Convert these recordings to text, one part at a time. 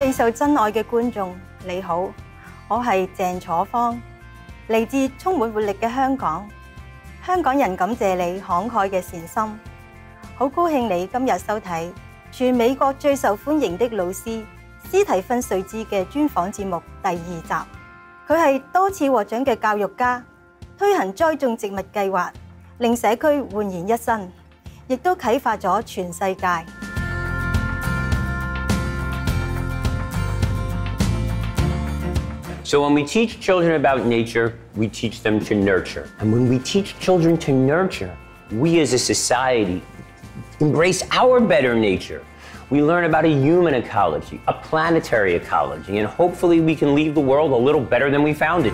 备受珍愛嘅觀眾，你好，我係鄭楚芳，嚟自充滿活力嘅香港。香港人感謝你慷慨嘅善心，好高興你今日收睇全美國最受歡迎的老師斯提芬瑞茲嘅專訪節目第二集。佢係多次獲獎嘅教育家，推行栽種植物計劃，令社區煥然一新，亦都啟發咗全世界。So when we teach children about nature, we teach them to nurture. And when we teach children to nurture, we as a society embrace our better nature. We learn about a human ecology, a planetary ecology, and hopefully we can leave the world a little better than we found it.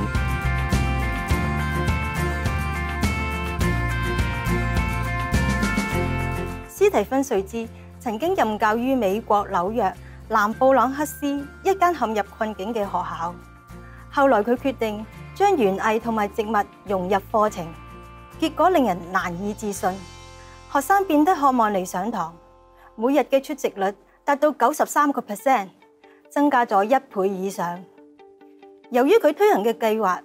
斯提芬瑞兹曾经任教于美国纽约南布朗克斯一间陷入困境嘅学校。 後來佢決定將園藝同埋植物融入課程，結果令人難以置信。學生變得渴望嚟上堂，每日嘅出席率達到九十三個 percent，增加咗一倍以上。由於佢推行嘅計劃，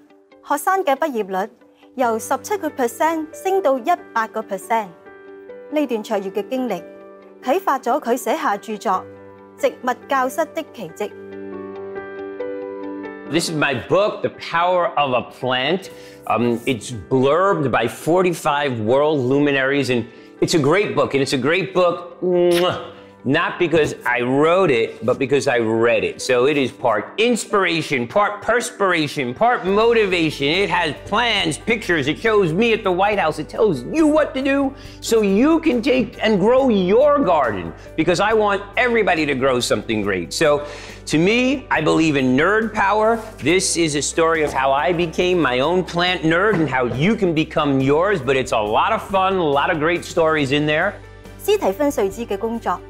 學生嘅畢業率由十七個 percent 升到一百個 percent。呢段卓越嘅經歷，啟發咗佢寫下著作《植物教室的奇蹟》。This is my book, The Power of a Plant. Um, it's blurbed by 45 world luminaries, and it's a great book. And it's a great book, mwah, not because I wrote it, but because I read it. So it is part inspiration, part perspiration, part motivation. It has plans, pictures. It shows me at the White House. It tells you what to do so you can take and grow your garden because I want everybody to grow something great. So to me, I believe in nerd power. This is a story of how I became my own plant nerd and how you can become yours, but it's a lot of fun, a lot of great stories in there. 斯提芬瑞兹嘅工作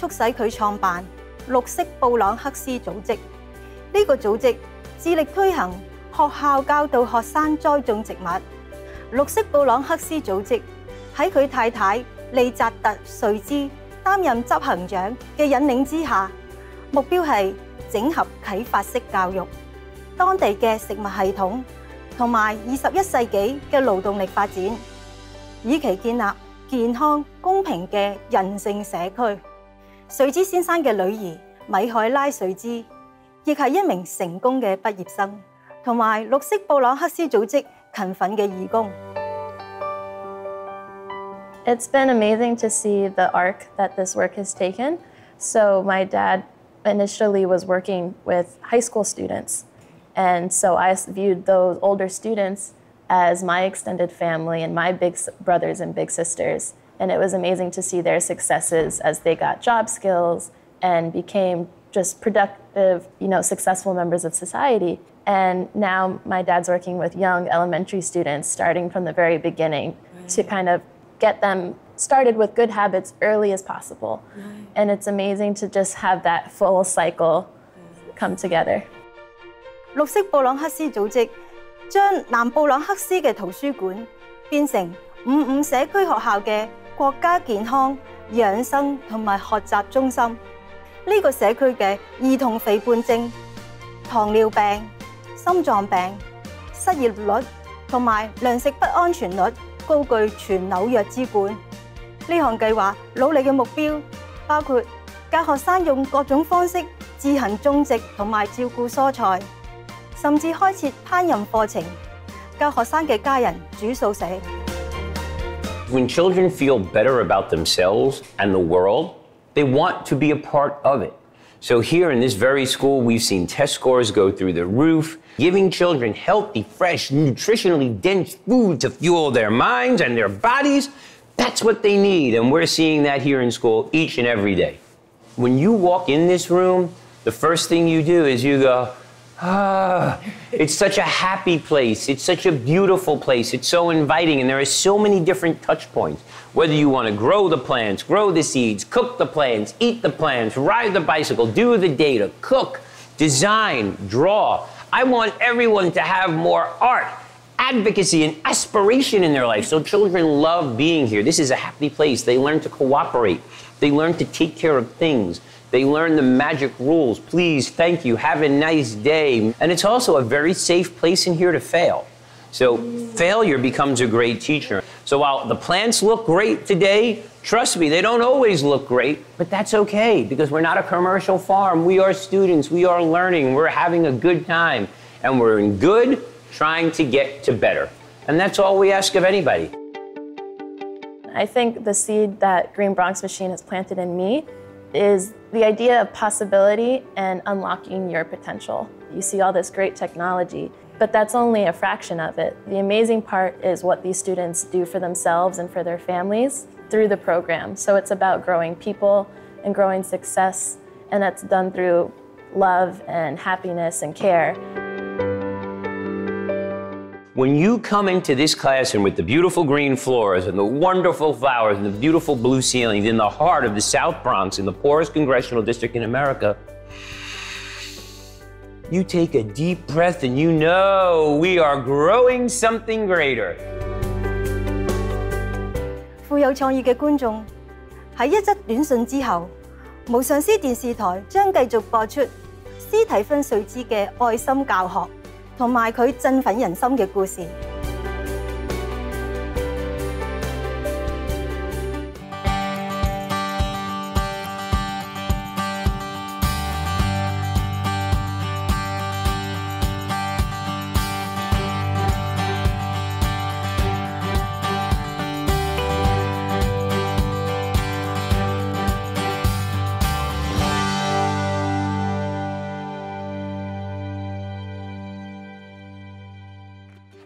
促使佢創辦綠色布朗克斯組織。呢、個組織致力推行學校教導學生栽種植物。綠色布朗克斯組織喺佢太太利扎特瑞茲擔任執行長嘅引領之下，目標係整合啟發式教育、當地嘅食物系統同埋二十一世紀嘅勞動力發展，以期建立健康公平嘅人性社區。瑞兹先生嘅女儿米海拉瑞兹，亦系一名成功嘅毕业生，同埋绿色布朗克斯组织勤奋嘅义工。 It's been amazing to see the arc that this work has taken. So, my dad initially was working with high school students. And so I viewed those older students as my extended family and my big s- brothers and big sisters. And it was amazing to see their successes as they got job skills and became just productive, you know, successful members of society. And now my dad's working with young elementary students, starting from the very beginning, to kind of get them started with good habits early as possible. And it's amazing to just have that full cycle come together. 绿色布朗克斯组织将南布朗克斯嘅图书馆变成五五社区学校嘅 國家健康養生同埋學習中心。呢、個社區嘅兒童肥胖症、糖尿病、心臟病、失業率同埋糧食不安全率高居全紐約之冠。呢項計劃努力嘅目標包括教學生用各種方式自行種植同埋照顧蔬菜。甚至開設烹飪課程，教學生嘅家人煮素食。When children feel better about themselves and the world, they want to be a part of it. So, here in this very school, we've seen test scores go through the roof, giving children healthy, fresh, nutritionally dense food to fuel their minds and their bodies. That's what they need. And we're seeing that here in school each and every day. When you walk in this room, the first thing you do is you go, Ah, it's such a happy place. It's such a beautiful place. It's so inviting, and there are so many different touch points. Whether you want to grow the plants, grow the seeds, cook the plants, eat the plants, ride the bicycle, do the data, cook, design, draw. I want everyone to have more art, advocacy, and aspiration in their life. So children love being here. This is a happy place. They learn to cooperate. They learn to take care of things. They learn the magic rules. Please, thank you, have a nice day. And it's also a very safe place in here to fail. So failure becomes a great teacher. So while the plants look great today, trust me, they don't always look great, but that's okay because we're not a commercial farm. We are students, we are learning, we're having a good time, and we're in good trying to get to better. And that's all we ask of anybody. I think the seed that Green Bronx Machine has planted in me is the idea of possibility and unlocking your potential. You see all this great technology, but that's only a fraction of it. The amazing part is what these students do for themselves and for their families through the program. So it's about growing people and growing success, and that's done through love and happiness and care. When you come into this classroom with the beautiful green floors and the wonderful flowers and the beautiful blue ceilings in the heart of the South Bronx, in the poorest congressional district in America, you take a deep breath and you know we are growing something greater. 富有创意嘅观众喺一则短信之后，无上师电视台将继续播出斯提芬瑞兹嘅爱心教学， 同埋佢振奮人心嘅故事。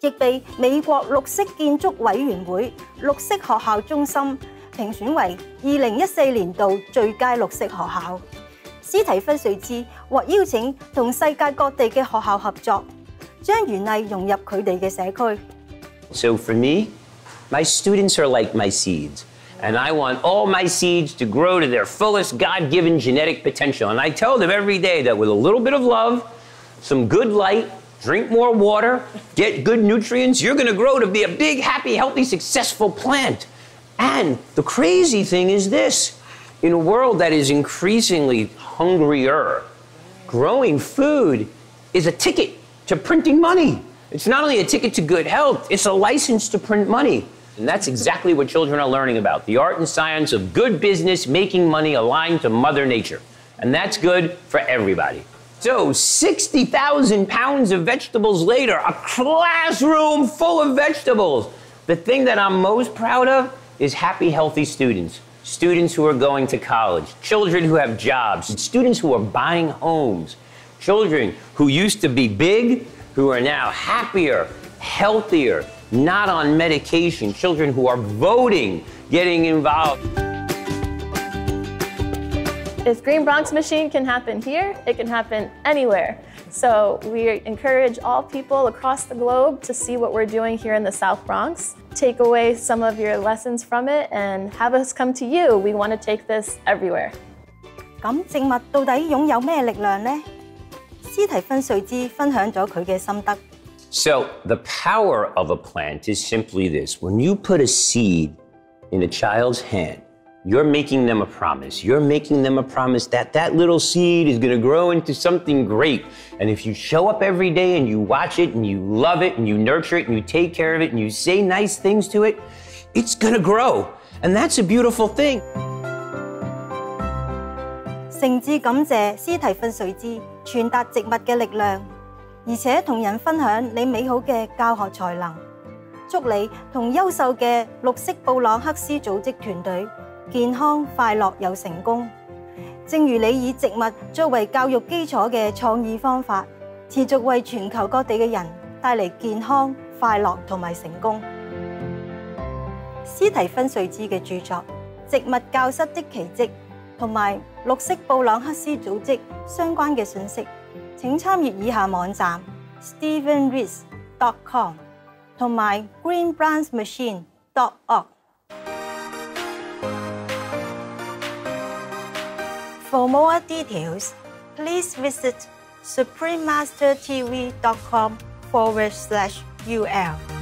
亦被美國綠色建築委員會綠色學校中心評選為二零一四年度最佳綠色學校。斯提芬瑞茲獲邀請同世界各地嘅學校合作，將園藝融入佢哋嘅社區。So for me, my students are like my seeds. And I want all my seeds to grow to their fullest God given genetic potential. And I tell them every day that with a little bit of love, some good light, drink more water, get good nutrients, you're going to grow to be a big, happy, healthy, successful plant. And the crazy thing is this in a world that is increasingly hungrier, growing food is a ticket to printing money. It's not only a ticket to good health, it's a license to print money. And that's exactly what children are learning about the art and science of good business, making money aligned to Mother Nature. And that's good for everybody. So, 60,000 pounds of vegetables later, a classroom full of vegetables. The thing that I'm most proud of is happy, healthy students. Students who are going to college, children who have jobs, students who are buying homes, children who used to be big, who are now happier, healthier, not on medication, children who are voting, getting involved. If Green Bronx Machine can happen here, it can happen anywhere. So we encourage all people across the globe to see what we're doing here in the South Bronx. Take away some of your lessons from it and have us come to you. We want to take this everywhere. 咁植物到底拥有咩力量呢？斯提芬瑞兹分享咗佢嘅心得。 So, the power of a plant is simply this when you put a seed in a child's hand, you're making them a promise. You're making them a promise that that little seed is going to grow into something great. And if you show up every day and you watch it and you love it and you nurture it and you take care of it and you say nice things to it, it's going to grow. And that's a beautiful thing. 诚挚感谢斯提芬瑞兹传达植物嘅力量，而且同人分享你美好嘅教学才能。祝你同优秀嘅绿色布朗克斯组织团队 健康、快樂又成功。正如你以植物作為教育基礎嘅創意方法，持續為全球各地嘅人帶嚟健康、快樂同埋成功。斯提芬瑞茲嘅著作《植物教室的奇蹟》同埋綠色布朗克斯組織相關嘅信息，請參閱以下網站 s t e v e n r i s c o m 同埋 greenbrandsmachine.org。For more details, please visit suprememastertv.com forward slash UL.